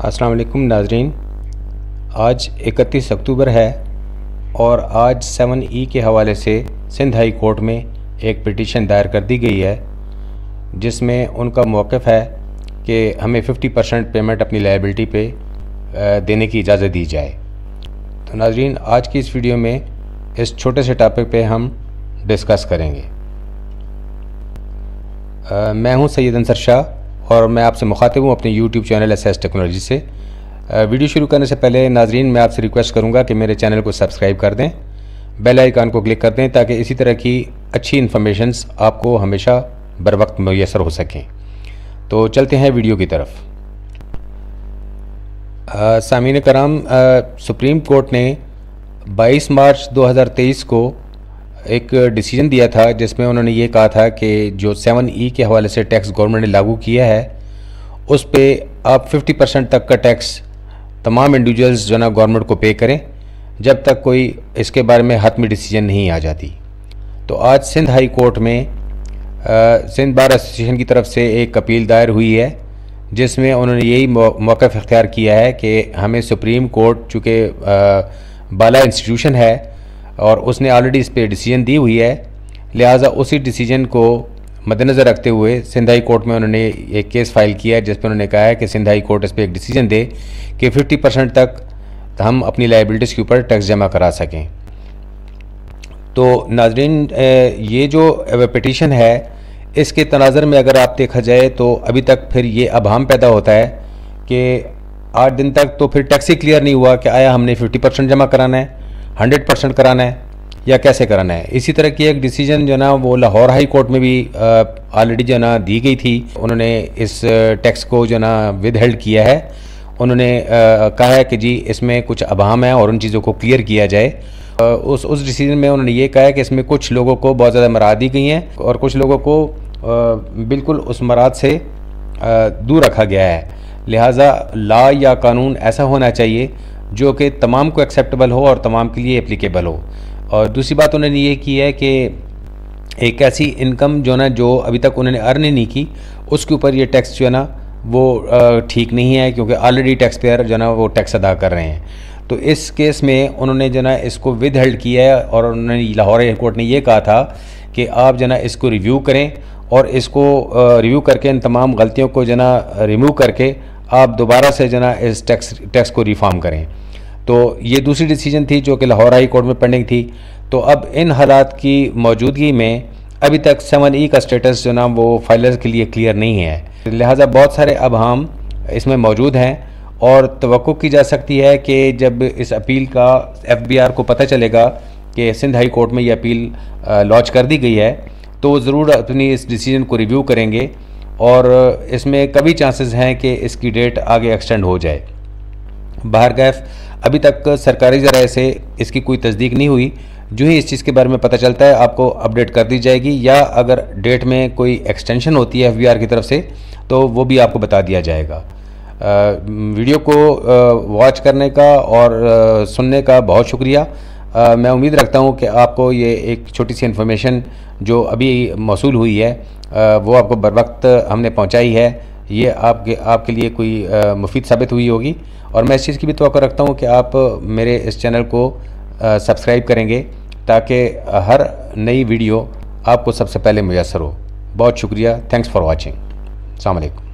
अस्सलाम वालेकुम नाजरीन। आज 31 अक्टूबर है और आज 7 ई के हवाले से सिंध हाई कोर्ट में एक पिटीशन दायर कर दी गई है जिसमें उनका मौक़ है कि हमें 50 परसेंट पेमेंट अपनी लाइबिलिटी पे देने की इजाज़त दी जाए। तो नाजरीन आज की इस वीडियो में इस छोटे से टॉपिक पे हम डिस्कस करेंगे। आ, मैं हूँ सैयद अंसर शाह। और मैं आपसे मुखातिब हूँ अपने यूट्यूब चैनल एस टेक्नोलॉजी से। वीडियो शुरू करने से पहले नाजरीन, मैं आपसे रिक्वेस्ट करूँगा कि मेरे चैनल को सब्सक्राइब कर दें, बेल आइकान को क्लिक कर दें ताकि इसी तरह की अच्छी इन्फॉर्मेशन आपको हमेशा बर वक्त मैसर हो सकें। तो चलते हैं वीडियो की तरफ़। सामीन कराम सुप्रीम कोर्ट ने 22 मार्च 2023 को एक डिसीज़न दिया था, जिसमें उन्होंने ये कहा था कि जो सेवन ई e के हवाले से टैक्स गवर्नमेंट ने लागू किया है, उस पर आप 50 परसेंट तक का टैक्स तमाम इंडिविजुअल्स जो ना गवर्नमेंट को पे करें, जब तक कोई इसके बारे में हतमी डिसीज़न नहीं आ जाती। तो आज सिंध हाई कोर्ट में सिंध बार एसोसिएशन की तरफ़ से एक अपील दायर हुई है, जिसमें उन्होंने यही मौक़ अख्तियार किया है कि हमें सुप्रीम कोर्ट, चूँकि बाला इंस्टीट्यूशन है और उसने ऑलरेडी इस पर डिसीज़न दी हुई है। लिहाजा उसी डिसीज़न को मद्देनज़र रखते हुए सिंधाई कोर्ट में उन्होंने एक केस फ़ाइल किया है जिस पर उन्होंने कहा है कि सिंधाई कोर्ट इस पर एक डिसीज़न दे कि 50 परसेंट तक हम अपनी लाइबिलिटीज़ के ऊपर टैक्स जमा करा सकें। तो नाजरीन ये जो पटिशन है, इसके तनाजर में अगर आप देखा जाए तो अभी तक फिर ये अभाम पैदा होता है कि आठ दिन तक तो फिर टैक्स ही क्लियर नहीं हुआ कि आया हमने 50 परसेंट जमा कराना है। हंड्रेड परसेंट कराना है या कैसे कराना है? इसी तरह की एक डिसीज़न जो ना, वो लाहौर हाई कोर्ट में भी ऑलरेडी जो ना दी गई थी। उन्होंने इस टैक्स को जो ना विद हेल्ड किया है। उन्होंने कहा है कि जी, इसमें कुछ अभाम है और उन चीज़ों को क्लियर किया जाए। उस उस डिसीज़न में उन्होंने ये कहा है कि इसमें कुछ लोगों को बहुत ज़्यादा मराद दी गई हैं और कुछ लोगों को बिल्कुल उस मराद से दूर रखा गया है। लिहाजा ला या कानून ऐसा होना चाहिए जो कि तमाम को एक्सेप्टेबल हो और तमाम के लिए एप्लीकेबल हो। और दूसरी बात उन्होंने ये की है कि एक ऐसी इनकम जो ना, जो अभी तक उन्होंने अर्न ही नहीं की, उसके ऊपर ये टैक्स जो है ना, वो ठीक नहीं है क्योंकि ऑलरेडी टैक्स पेयर जो ना, वो टैक्स अदा कर रहे हैं। तो इस केस में उन्होंने जो ना, इसको विद हेल्ड किया है और उन्होंने लाहौर हाई कोर्ट ने ये कहा था कि आप जो ना, इसको रिव्यू करें और इसको रिव्यू करके इन तमाम गलतियों को जो ना रिमूव करके आप दोबारा से जो ना, इस टैक्स टैक्स को रिफॉर्म करें। तो ये दूसरी डिसीज़न थी जो कि लाहौर हाई कोर्ट में पेंडिंग थी। तो अब इन हालात की मौजूदगी में अभी तक सेवन ई का स्टेटस जो ना, वो फाइलर्स के लिए क्लियर नहीं है। लिहाजा बहुत सारे अब हम इसमें मौजूद हैं और तो की जा सकती है कि जब इस अपील का एफ़ बी आर को पता चलेगा कि सिंध हाई कोर्ट में ये अपील लॉन्च कर दी गई है तो ज़रूर अपनी इस डिसीज़न को रिव्यू करेंगे और इसमें कभी चांसेस हैं कि इसकी डेट आगे एक्सटेंड हो जाए। बाहर गैफ अभी तक सरकारी ज़राए से इसकी कोई तस्दीक नहीं हुई। जो ही इस चीज़ के बारे में पता चलता है आपको अपडेट कर दी जाएगी। या अगर डेट में कोई एक्सटेंशन होती है एफ़ की तरफ़ से तो वो भी आपको बता दिया जाएगा। वीडियो को वॉच करने का और सुनने का बहुत शुक्रिया। आ, मैं उम्मीद रखता हूँ कि आपको ये एक छोटी सी इन्फॉर्मेशन जो अभी मौसू हुई है आ, वो आपको बर वक्त हमने पहुँचाई है। ये आपके आपके लिए कोई मुफीद साबित हुई होगी। और मैं इस चीज़ की भी तो रखता हूँ कि आप मेरे इस चैनल को सब्सक्राइब करेंगे ताकि हर नई वीडियो आपको सबसे पहले मैसर हो। बहुत शुक्रिया। Thanks for watching. अलैक्म